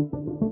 you